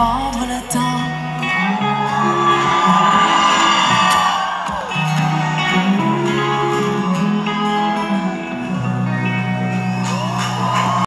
comprendre le temps.